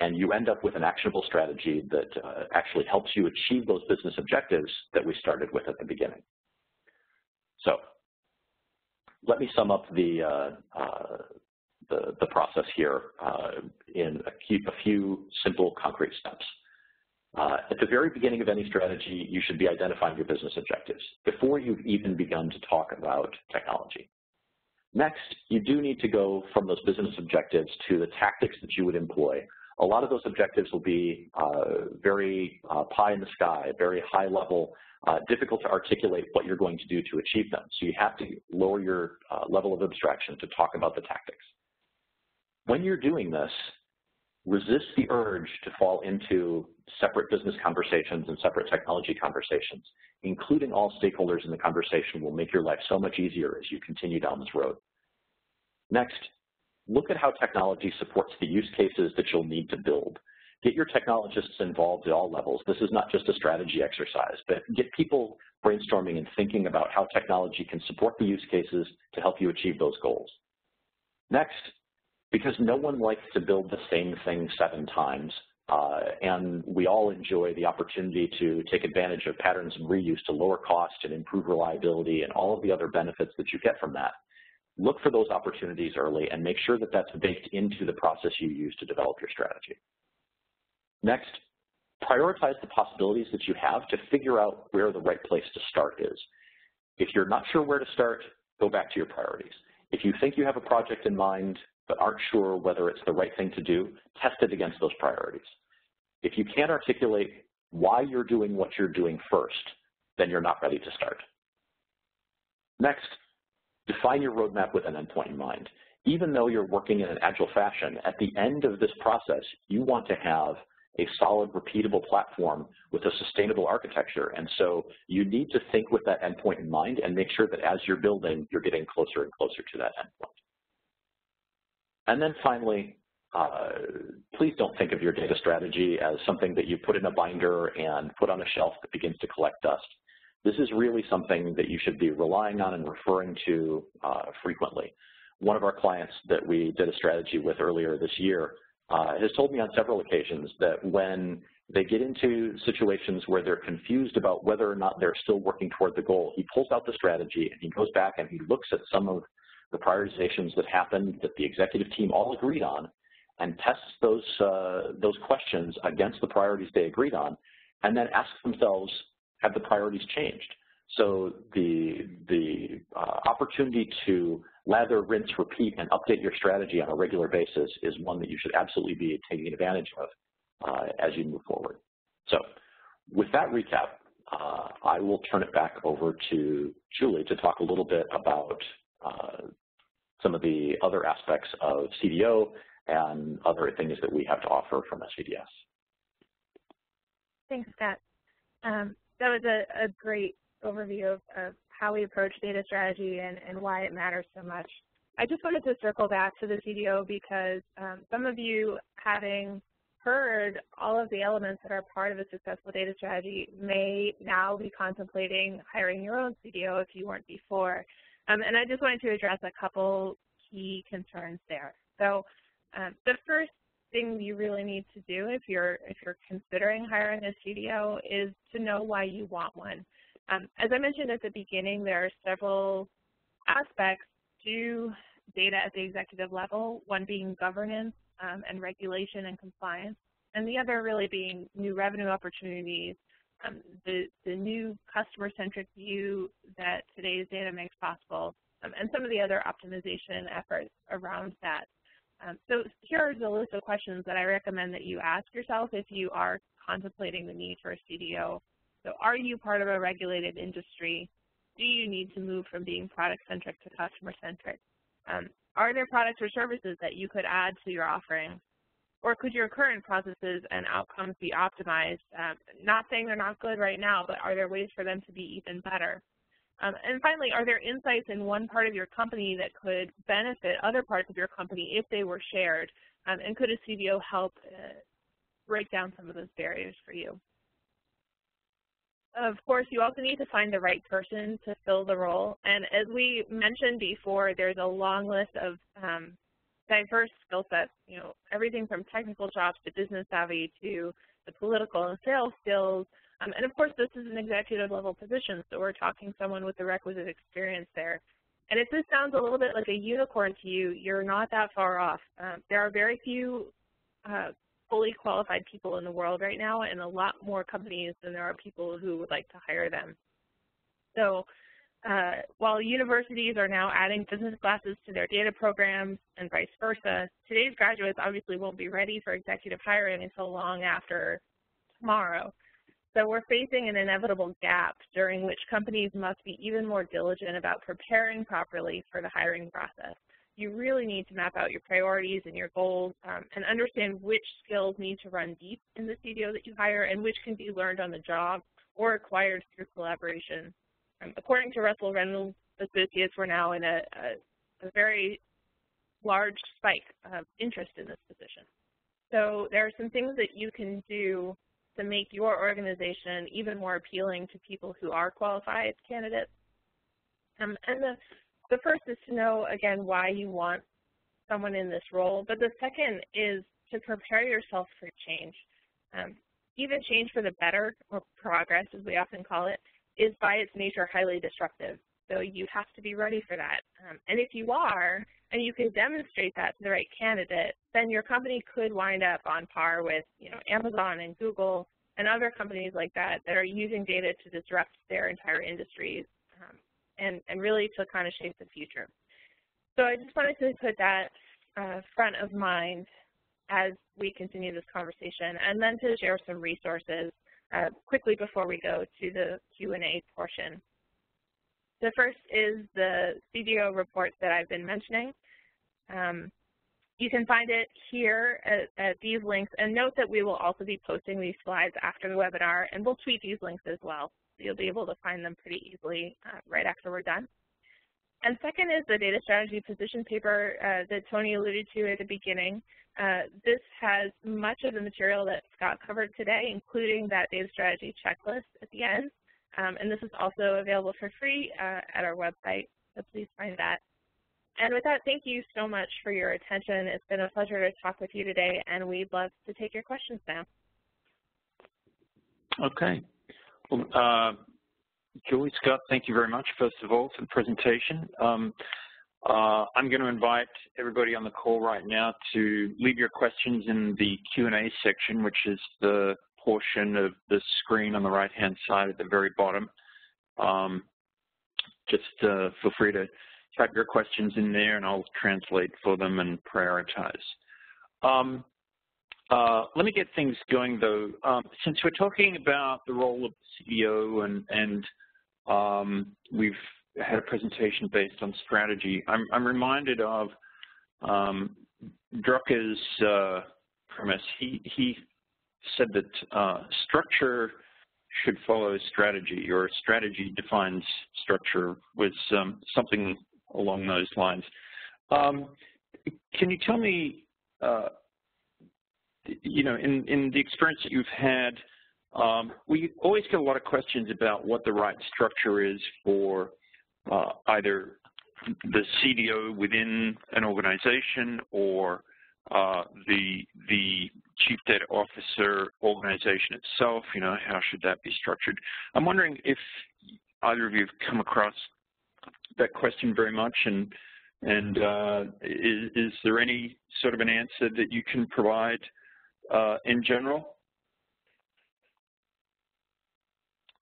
and you end up with an actionable strategy that uh, actually helps you achieve those business objectives that we started with at the beginning. So let me sum up the, uh, uh, the, the, process here uh, in a, key, a, few simple concrete steps. Uh, at the very beginning of any strategy, you should be identifying your business objectives before you've even begun to talk about technology. Next, you do need to go from those business objectives to the tactics that you would employ a lot of those objectives will be uh, very uh, pie in the sky, very high level, uh, difficult to articulate what you're going to do to achieve them. So you have to lower your level of abstraction to talk about the tactics. When you're doing this, resist the urge to fall into separate business conversations and separate technology conversations. Including all stakeholders in the conversation will make your life so much easier as you continue down this road. Next, look at how technology supports the use cases that you'll need to build. Get your technologists involved at all levels. This is not just a strategy exercise, but get people brainstorming and thinking about how technology can support the use cases to help you achieve those goals. Next, because no one likes to build the same thing seven times, uh, and we all enjoy the opportunity to take advantage of patterns and reuse to lower cost and improve reliability and all of the other benefits that you get from that look for those opportunities early and make sure that that's baked into the process you use to develop your strategy. Next, prioritize the possibilities that you have to figure out where the right place to start is. If you're not sure where to start, go back to your priorities. If you think you have a project in mind but aren't sure whether it's the right thing to do, test it against those priorities. If you can't articulate why you're doing what you're doing first, then you're not ready to start. Next, Define your roadmap with an endpoint in mind. Even though you're working in an agile fashion, at the end of this process, you want to have a solid, repeatable platform with a sustainable architecture. And so you need to think with that endpoint in mind and make sure that as you're building, you're getting closer and closer to that endpoint. And then finally, uh, please don't think of your data strategy as something that you put in a binder and put on a shelf that begins to collect dust this is really something that you should be relying on and referring to uh, frequently. One of our clients that we did a strategy with earlier this year uh, has told me on several occasions that when they get into situations where they're confused about whether or not they're still working toward the goal, he pulls out the strategy and he goes back and he looks at some of the prioritizations that happened that the executive team all agreed on and tests those, uh, those questions against the priorities they agreed on and then asks themselves, have the priorities changed? So the, the uh, opportunity to lather, rinse, repeat, and update your strategy on a regular basis is one that you should absolutely be taking advantage of uh, as you move forward. So with that recap, uh, I will turn it back over to Julie to talk a little bit about uh, some of the other aspects of CDO and other things that we have to offer from SVDS. Thanks, Scott. Um, that was a, a great overview of, of, how we approach data strategy and, and why it matters so much. I just wanted to circle back to the CDO because um, some of you having heard all of the elements that are part of a successful data strategy may now be contemplating hiring your own CDO if you weren't before. Um, and I just wanted to address a couple key concerns there. So um, the first thing you really need to do if you're if you're considering hiring a CDO is to know why you want one. Um, as I mentioned at the beginning, there are several aspects to data at the executive level, one being governance um, and regulation and compliance, and the other really being new revenue opportunities, um, the, the new customer-centric view that today's data makes possible, um, and some of the other optimization efforts around that. Um, so here is a list of questions that I recommend that you ask yourself if you are contemplating the need for a CDO. So are you part of a regulated industry? Do you need to move from being product-centric to customer-centric? Um, are there products or services that you could add to your offering? Or could your current processes and outcomes be optimized? Um, not saying they're not good right now, but are there ways for them to be even better? Um, and finally, are there insights in one part of your company that could benefit other parts of your company if they were shared? Um, and could a CDO help uh, break down some of those barriers for you? Of course, you also need to find the right person to fill the role. And as we mentioned before, there's a long list of um, diverse skill sets, you know, everything from technical jobs to business savvy to the political and sales skills. Um, and of course, this is an executive level position, so we're talking someone with the requisite experience there. And if this sounds a little bit like a unicorn to you, you're not that far off. Um, there are very few uh, fully qualified people in the world right now and a lot more companies than there are people who would like to hire them. So uh, while universities are now adding business classes to their data programs and vice versa, today's graduates obviously won't be ready for executive hiring until long after tomorrow. So we're facing an inevitable gap during which companies must be even more diligent about preparing properly for the hiring process. You really need to map out your priorities and your goals um, and understand which skills need to run deep in the CDO that you hire and which can be learned on the job or acquired through collaboration. Um, according to Russell Reynolds Associates, we're now in a, a, a very large spike of interest in this position. So there are some things that you can do to make your organization even more appealing to people who are qualified candidates. Um, and the, the first is to know, again, why you want someone in this role. But the second is to prepare yourself for change. Um, even change for the better, or progress as we often call it, is by its nature highly disruptive. So you have to be ready for that. Um, and if you are, and you can demonstrate that to the right candidate, then your company could wind up on par with you know, Amazon and Google and other companies like that that are using data to disrupt their entire industries um, and, and really to kind of shape the future. So I just wanted to put that uh, front of mind as we continue this conversation and then to share some resources uh, quickly before we go to the Q&A portion. The first is the CDO report that I've been mentioning. Um, you can find it here at, at, these links, and note that we will also be posting these slides after the webinar, and we'll tweet these links as well. So you'll be able to find them pretty easily uh, right after we're done. And second is the data strategy position paper uh, that Tony alluded to at the beginning. Uh, this has much of the material that Scott covered today, including that data strategy checklist at the end. Um, and this is also available for free uh, at our website, so please find that. And with that, thank you so much for your attention. It's been a pleasure to talk with you today, and we'd love to take your questions now. Okay. Well, uh, Julie, Scott, thank you very much, first of all, for the presentation. Um, uh, I'm going to invite everybody on the call right now to leave your questions in the Q&A section, which is the portion of the screen on the right-hand side at the very bottom. Um, just uh, feel free to type your questions in there, and I'll translate for them and prioritize. Um, uh, let me get things going, though. Um, since we're talking about the role of the CDO and, and um, we've had a presentation based on strategy. I'm, I'm reminded of um, Drucker's uh, premise. He, he said that uh, structure should follow strategy, or strategy defines structure, was um, something along those lines. Um, can you tell me, uh, you know, in, in the experience that you've had, um, we always get a lot of questions about what the right structure is for uh, either the CDO within an organization or the the chief data officer organization itself. You know, how should that be structured? I'm wondering if either of you have come across that question very much, and and uh, is, is there any sort of an answer that you can provide uh, in general?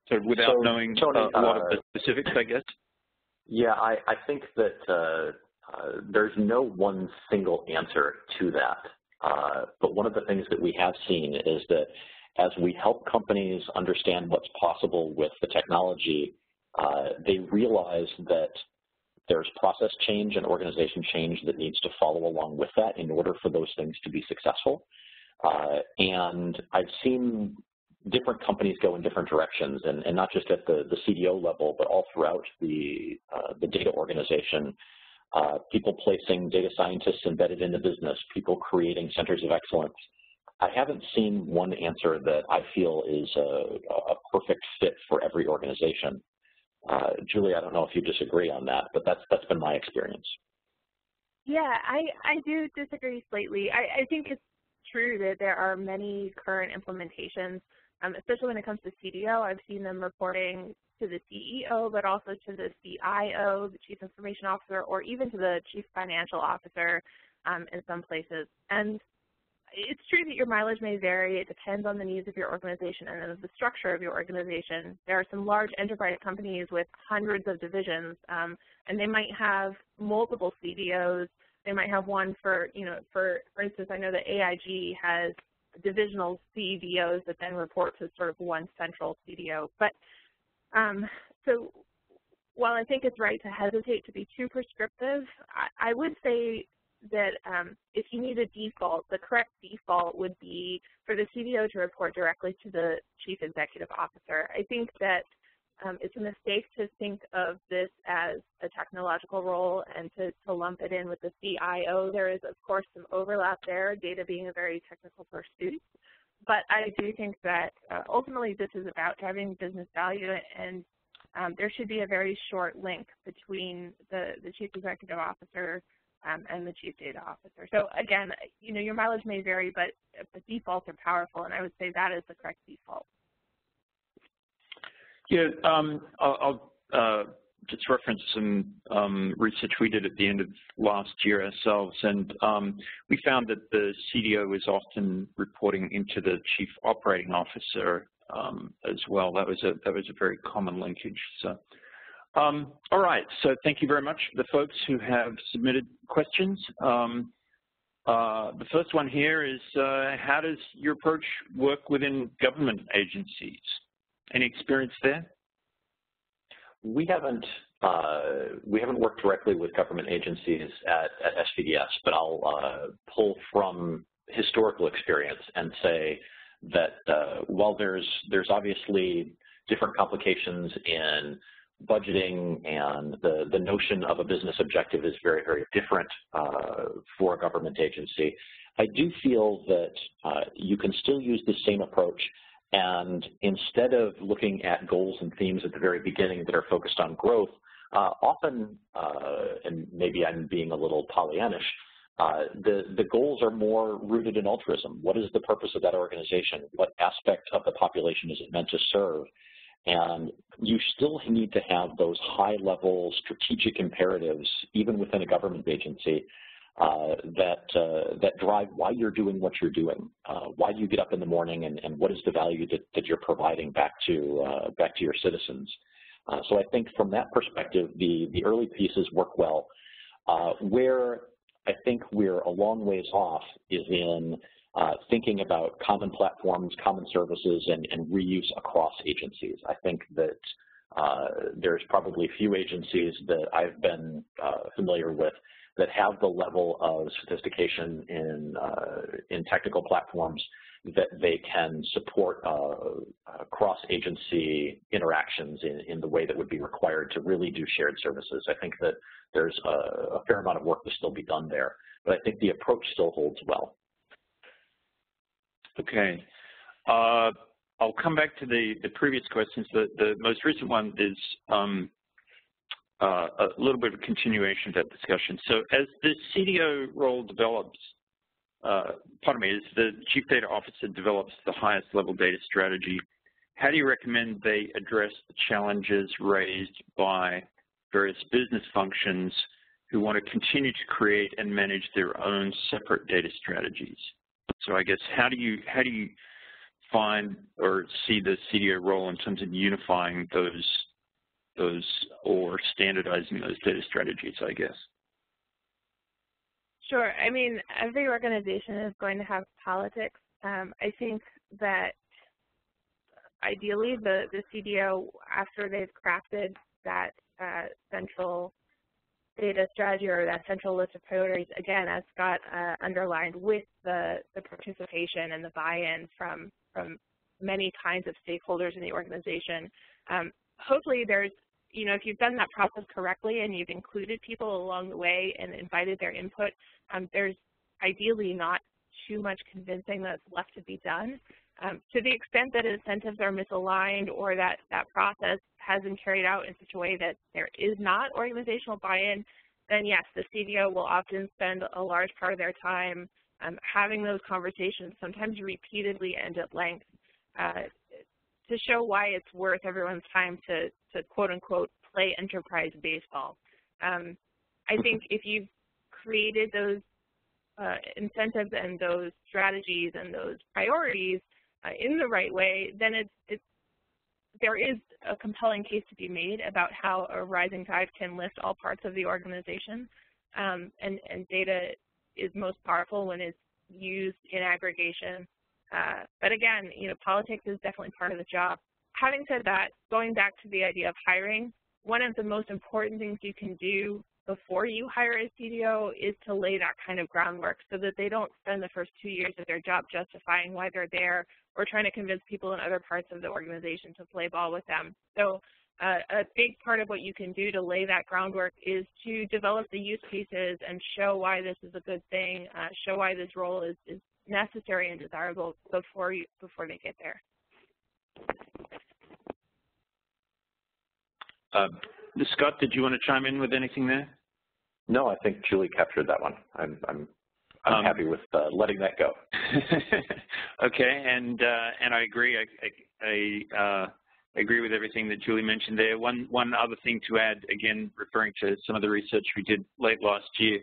So without so, knowing Tony, a lot of the specifics, I guess. Yeah, I, I think that uh, there's no one single answer to that. Uh, but one of the things that we have seen is that as we help companies understand what's possible with the technology, uh, they realize that there's process change and organization change that needs to follow along with that in order for those things to be successful. Uh, and I've seen different companies go in different directions, and, and not just at the, the CDO level, but all throughout the, uh, the data organization. Uh, people placing data scientists embedded in the business, people creating centers of excellence. I haven't seen one answer that I feel is a, a perfect fit for every organization. Uh, Julie, I don't know if you disagree on that, but that's that's been my experience. Yeah, I, I do disagree slightly. I, I think it's true that there are many current implementations, um, especially when it comes to CDO. I've seen them reporting to the CEO, but also to the CIO, the Chief Information Officer, or even to the Chief Financial Officer um, in some places. And it's true that your mileage may vary. It depends on the needs of your organization and of the structure of your organization. There are some large enterprise companies with hundreds of divisions, um, and they might have multiple CDOs. They might have one for, you know, for, for instance, I know that AIG has divisional CDOs that then report to sort of one central CDO. But um, so while I think it's right to hesitate to be too prescriptive, I, I would say that um, if you need a default, the correct default would be for the CDO to report directly to the Chief Executive Officer. I think that um, it's a mistake to think of this as a technological role and to, to lump it in with the CIO. There is, of course, some overlap there, data being a very technical pursuit. But I do think that uh, ultimately this is about driving business value and um, there should be a very short link between the, the Chief Executive Officer um, and the chief data officer. So again, you know, your mileage may vary, but the defaults are powerful, and I would say that is the correct default. Yeah, um, I'll, I'll uh, just reference some um, research we did at the end of last year ourselves, and um, we found that the CDO is often reporting into the chief operating officer um, as well. That was a that was a very common linkage. So. Um, all right, so thank you very much the folks who have submitted questions. Um, uh, the first one here is, uh, how does your approach work within government agencies? Any experience there? We haven't uh, we haven't worked directly with government agencies at, at SVDS, but I'll uh, pull from historical experience and say that uh, while there's there's obviously different complications in budgeting and the, the notion of a business objective is very, very different uh, for a government agency. I do feel that uh, you can still use the same approach and instead of looking at goals and themes at the very beginning that are focused on growth, uh, often, uh, and maybe I'm being a little Pollyannish, uh, the, the goals are more rooted in altruism. What is the purpose of that organization? What aspect of the population is it meant to serve? And you still need to have those high-level strategic imperatives, even within a government agency, uh, that uh, that drive why you're doing what you're doing. Uh, why do you get up in the morning, and, and what is the value that, that you're providing back to uh, back to your citizens? Uh, so I think from that perspective, the the early pieces work well. Where I think we're a long ways off is in thinking about common platforms, common services, and, and reuse across agencies. I think that there's probably few agencies that I've been familiar with that have the level of sophistication in, uh, in technical platforms that they can support uh, uh, cross-agency interactions in, in the way that would be required to really do shared services. I think that there's a, a fair amount of work to still be done there, but I think the approach still holds well. Okay. Uh, I'll come back to the, the previous questions. The, the most recent one is um, uh, a little bit of a continuation of that discussion. So as the CDO role develops, uh, pardon me, as the Chief Data Officer develops the highest level data strategy, how do you recommend they address the challenges raised by various business functions who want to continue to create and manage their own separate data strategies? So I guess how do you how do you find or see the CDO role in terms of unifying those those or standardizing those data strategies, I guess? Sure. I mean, every organization is going to have politics. Um, I think that ideally the, the CDO, after they've crafted that uh, central data strategy or that central list of priorities, again, as Scott uh, underlined, with the, the participation and the buy-in from, from many kinds of stakeholders in the organization. Um, hopefully there's, you know, if you've done that process correctly and you've included people along the way and invited their input, um, there's ideally not too much convincing that's left to be done. Um, to the extent that incentives are misaligned or that that process has been carried out in such a way that there is not organizational buy-in, then yes, the CDO will often spend a large part of their time um, having those conversations, sometimes repeatedly and at length, uh, to show why it's worth everyone's time to, to quote unquote play enterprise baseball. Um, I mm-hmm. think if you've created those uh, incentives and those strategies and those priorities uh, in the right way, then it's, it's, there is a compelling case to be made about how a rising tide can lift all parts of the organization. Um, and, and data is most powerful when it's used in aggregation. Uh, but again, you know, politics is definitely part of the job. Having said that, going back to the idea of hiring, one of the most important things you can do before you hire a CDO is to lay that kind of groundwork so that they don't spend the first two years of their job justifying why they're there or trying to convince people in other parts of the organization to play ball with them. So uh, a big part of what you can do to lay that groundwork is to develop the use cases and show why this is a good thing, uh, show why this role is, is necessary and desirable before you before they get there. Uh, Scott, did you want to chime in with anything there? No, I think Julie captured that one. I'm I'm I'm um, happy with uh, letting that go. okay, and uh, and I agree. I I, I uh, agree with everything that Julie mentioned there. One one other thing to add, again referring to some of the research we did late last year,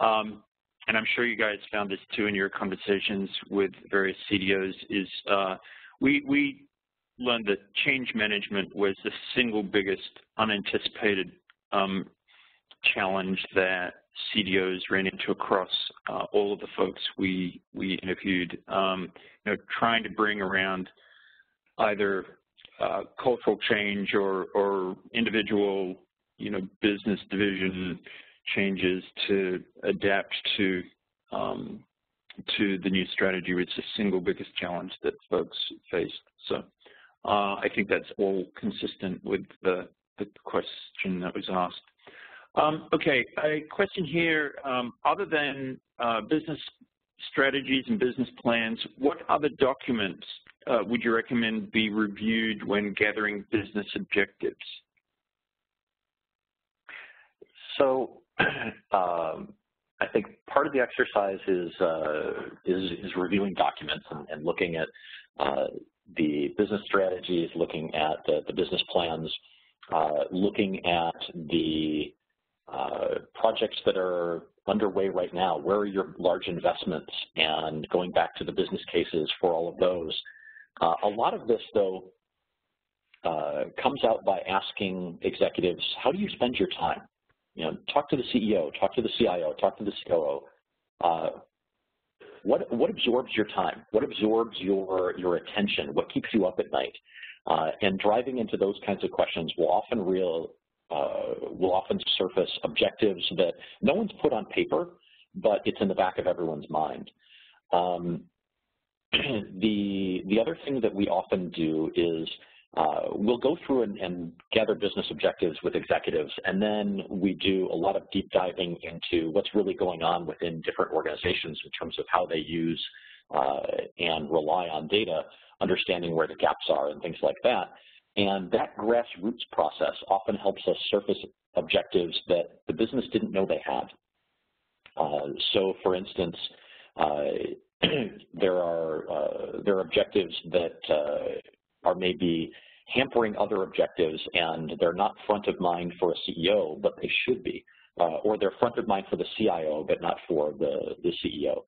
um, and I'm sure you guys found this too in your conversations with various CDOs, is uh, we we learned that change management was the single biggest unanticipated um, challenge that CDOs ran into across uh, all of the folks we we interviewed. Um, you know, trying to bring around either uh, cultural change or, or individual, you know, business division changes to adapt to um, to the new strategy was the single biggest challenge that folks faced. So uh, I think that's all consistent with the, the question that was asked. Um, okay, a question here, um, other than uh, business strategies and business plans, what other documents uh, would you recommend be reviewed when gathering business objectives? So um, I think part of the exercise is uh, is, is, reviewing documents and, and looking at uh, the business strategies, looking at the, the business plans, uh, looking at the uh, projects that are underway right now. Where are your large investments? And going back to the business cases for all of those. Uh, a lot of this, though, uh, comes out by asking executives, how do you spend your time? You know, talk to the CEO, talk to the CIO, talk to the COO. Uh, what, what absorbs your time? What absorbs your, your attention? What keeps you up at night? Uh, and driving into those kinds of questions will often real, uh, will often surface objectives that no one's put on paper, but it's in the back of everyone's mind. Um, the the other thing that we often do is uh, we'll go through and, and, gather business objectives with executives, and then we do a lot of deep diving into what's really going on within different organizations in terms of how they use uh, and rely on data, understanding where the gaps are and things like that. And that grassroots process often helps us surface objectives that the business didn't know they had. Uh, so, for instance, uh, there are uh, there are objectives that are maybe hampering other objectives and they're not front of mind for a CEO, but they should be. Uh, or they're front of mind for the CIO, but not for the, the CEO.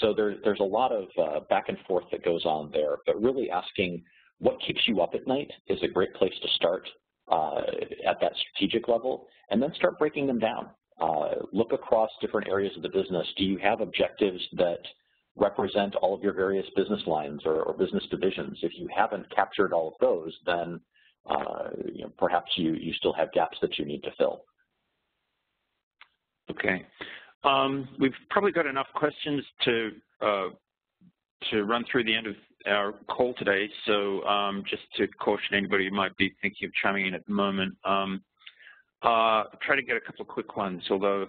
So there, there's a lot of uh, back and forth that goes on there, but really asking what keeps you up at night is a great place to start uh, at that strategic level, and then start breaking them down. Uh, look across different areas of the business. Do you have objectives that represent all of your various business lines or, or business divisions. If you haven't captured all of those, then uh, you know, perhaps you, you still have gaps that you need to fill. Okay. Um, we've probably got enough questions to uh, to run through the end of our call today. So um, just to caution anybody who might be thinking of chiming in at the moment, um, uh, try to get a couple of quick ones, although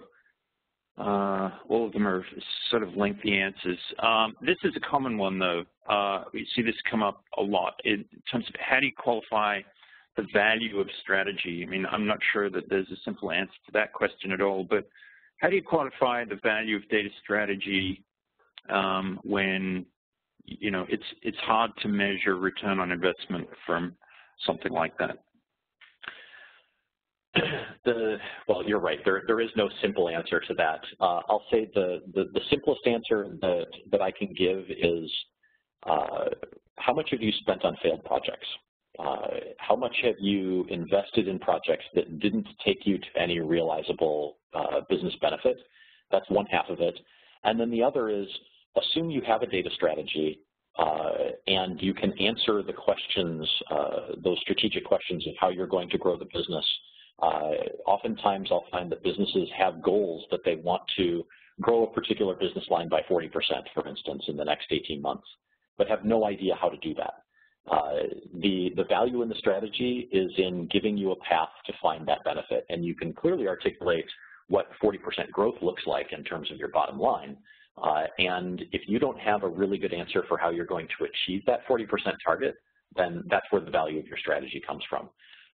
uh, all of them are sort of lengthy answers. Um, this is a common one, though. Uh, we see this come up a lot in terms of how do you qualify the value of strategy? I mean, I'm not sure that there's a simple answer to that question at all, but how do you quantify the value of data strategy um, when you know it's it's hard to measure return on investment from something like that? The, well, you're right. There, there is no simple answer to that. Uh, I'll say the, the, the, simplest answer that, that I can give is uh, how much have you spent on failed projects? Uh, how much have you invested in projects that didn't take you to any realizable uh, business benefit? That's one half of it. And then the other is assume you have a data strategy uh, and you can answer the questions, uh, those strategic questions of how you're going to grow the business. Uh, oftentimes I'll find that businesses have goals that they want to grow a particular business line by 40%, for instance, in the next 18 months, but have no idea how to do that. Uh, the, the value in the strategy is in giving you a path to find that benefit, and you can clearly articulate what 40% growth looks like in terms of your bottom line. Uh, and if you don't have a really good answer for how you're going to achieve that 40% target, then that's where the value of your strategy comes from.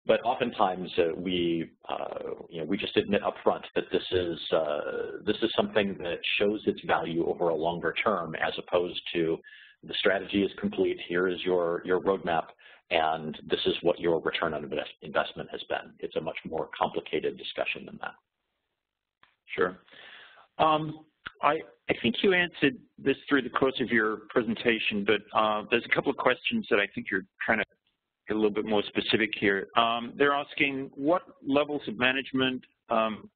But oftentimes uh, we, uh, you know, we just admit upfront that this is uh, this is something that shows its value over a longer term, as opposed to the strategy is complete, here is your, your roadmap, and this is what your return on invest investment has been. It's a much more complicated discussion than that. Sure. Um, I, I think you answered this through the course of your presentation, but uh, there's a couple of questions that I think you're trying to a little bit more specific here. Um, they're asking what levels of management um,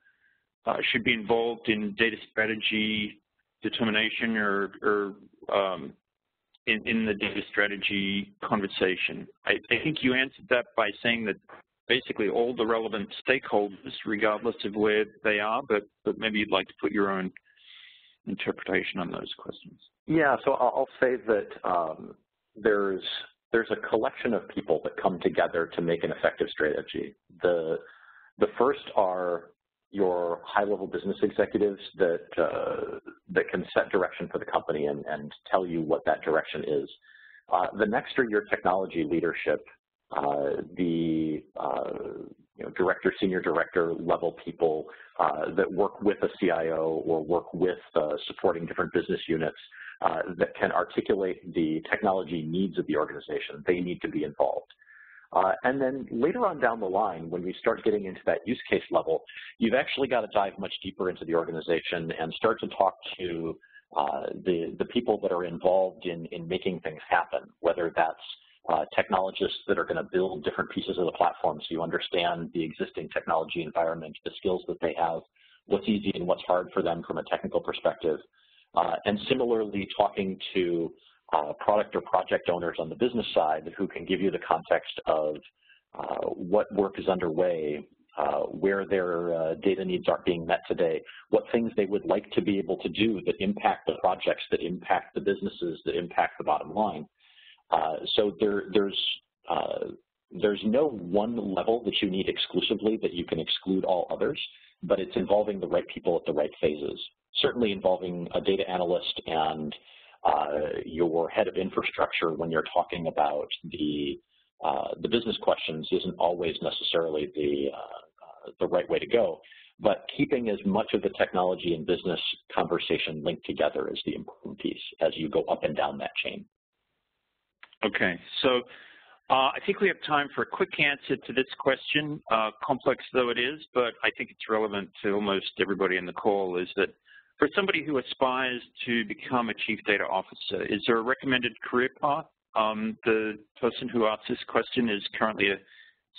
uh, should be involved in data strategy determination or, or um, in, in the data strategy conversation. I, I think you answered that by saying that basically all the relevant stakeholders, regardless of where they are, but, but maybe you'd like to put your own interpretation on those questions. Yeah, so I'll say that um, there's there's a collection of people that come together to make an effective strategy. The the first are your high-level business executives that uh, that can set direction for the company and, and tell you what that direction is. Uh, the next are your technology leadership, uh, the uh, you know, director, senior director level people uh, that work with a CIO or work with uh, supporting different business units that can articulate the technology needs of the organization. They need to be involved. Uh, and then later on down the line, when we start getting into that use case level, you've actually got to dive much deeper into the organization and start to talk to uh, the, the people that are involved in, in making things happen, whether that's uh, technologists that are going to build different pieces of the platform so you understand the existing technology environment, the skills that they have, what's easy and what's hard for them from a technical perspective. Uh, and similarly, talking to uh, product or project owners on the business side who can give you the context of uh, what work is underway, where their data needs aren't being met today, what things they would like to be able to do that impact the projects, that impact the businesses, that impact the bottom line. So there, there's there's no one level that you need exclusively that you can exclude all others, but it's involving the right people at the right phases. Certainly involving a data analyst and uh, your head of infrastructure when you're talking about the uh, the business questions isn't always necessarily the uh, the right way to go. But keeping as much of the technology and business conversation linked together is the important piece as you go up and down that chain. Okay, so uh, I think we have time for a quick answer to this question, uh, complex though it is, but I think it's relevant to almost everybody in the call, is that for somebody who aspires to become a chief data officer, is there a recommended career path? Um, the person who asked this question is currently a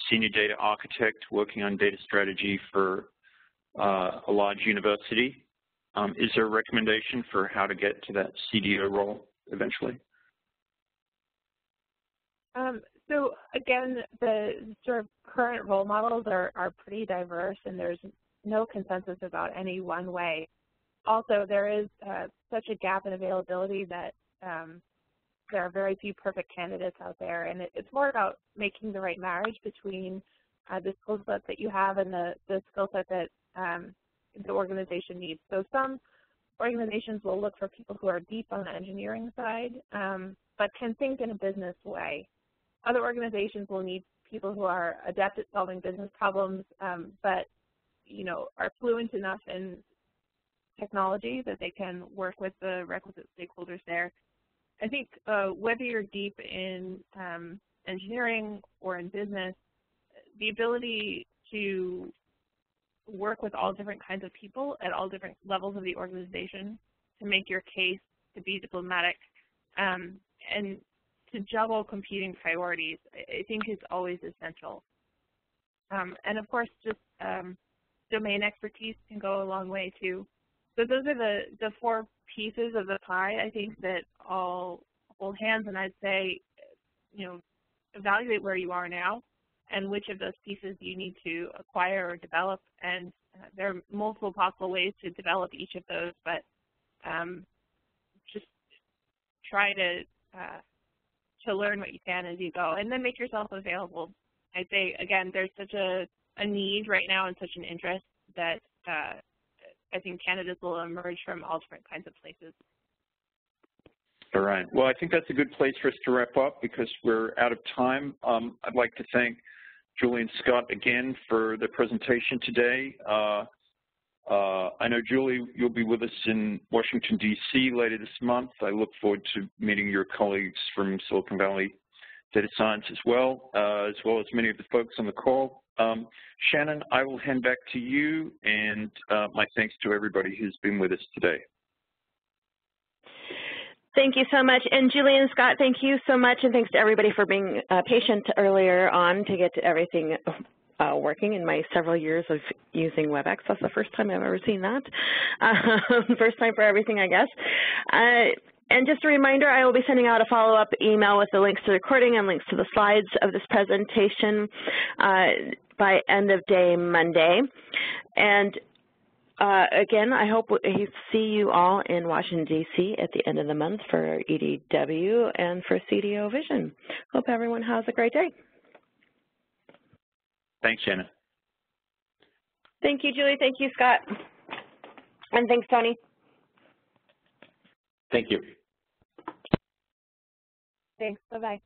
senior data architect working on data strategy for uh, a large university. Um, is there a recommendation for how to get to that CDO role eventually? Um, so again, the sort of current role models are, are pretty diverse and there's no consensus about any one way also there is uh, such a gap in availability that um, there are very few perfect candidates out there, and it, it's more about making the right marriage between uh, the skill set that you have and the, the skill set that um, the organization needs. So some organizations will look for people who are deep on the engineering side, um, but can think in a business way. Other organizations will need people who are adept at solving business problems, um, but you know are fluent enough in technology that they can work with the requisite stakeholders there. I think uh, whether you're deep in um, engineering or in business, the ability to work with all different kinds of people at all different levels of the organization to make your case, to be diplomatic, um, and to juggle competing priorities, I think is always essential. Um, and of course, just um, domain expertise can go a long way too. So those are the, the four pieces of the pie I think that all hold hands and I'd say, you know, evaluate where you are now and which of those pieces you need to acquire or develop. And uh, there are multiple possible ways to develop each of those, but um, just try to uh, to learn what you can as you go, and then make yourself available. I'd say again, there's such a, a need right now and such an interest that uh, I think candidates will emerge from all different kinds of places. All right. Well, I think that's a good place for us to wrap up because we're out of time. Um, I'd like to thank Julie and Scott again for the presentation today. Uh, uh, I know, Julie, you'll be with us in Washington, D.C. later this month. I look forward to meeting your colleagues from Silicon Valley Data Science as well, uh, as well as many of the folks on the call. Um, Shannon, I will hand back to you, and uh, my thanks to everybody who's been with us today. Thank you so much. And Julie and Scott, thank you so much, and thanks to everybody for being uh, patient earlier on to get to everything uh, working in my several years of using WebEx. That's the first time I've ever seen that. Uh, first time for everything, I guess. Uh, and just a reminder, I will be sending out a follow-up email with the links to the recording and links to the slides of this presentation uh, by end of day Monday. And uh, again, I hope we see you all in Washington, D.C. at the end of the month for EDW and for CDO Vision. Hope everyone has a great day. Thanks, Shannon. Thank you, Julie. Thank you, Scott. And thanks, Tony. Thank you. Thanks. Bye-bye.